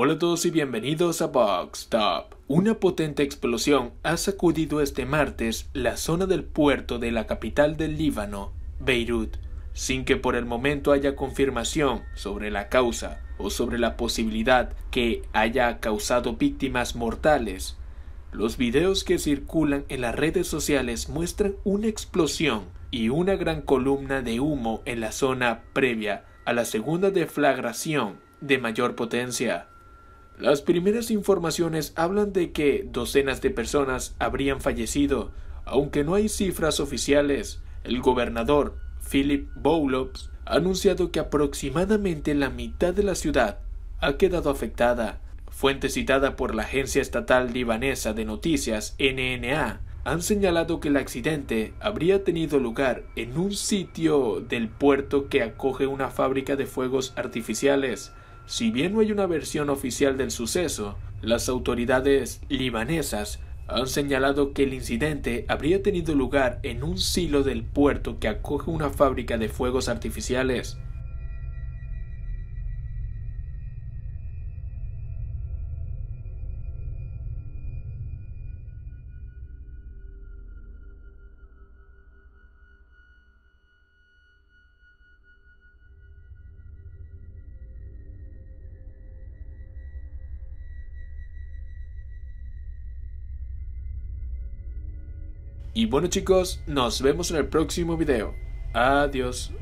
Hola a todos y bienvenidos a Box Top. Una potente explosión ha sacudido este martes la zona del puerto de la capital del Líbano, Beirut, sin que por el momento haya confirmación sobre la causa o sobre la posibilidad que haya causado víctimas mortales. Los videos que circulan en las redes sociales muestran una explosión y una gran columna de humo en la zona previa a la segunda deflagración de mayor potencia. Las primeras informaciones hablan de que docenas de personas habrían fallecido, aunque no hay cifras oficiales. El gobernador, Philip Boulops, ha anunciado que aproximadamente la mitad de la ciudad ha quedado afectada. Fuente citada por la agencia estatal libanesa de noticias NNA han señalado que el accidente habría tenido lugar en un sitio del puerto que acoge una fábrica de fuegos artificiales. Si bien no hay una versión oficial del suceso, las autoridades libanesas han señalado que el incidente habría tenido lugar en un silo del puerto que acoge una fábrica de fuegos artificiales. Y bueno chicos, nos vemos en el próximo video. Adiós.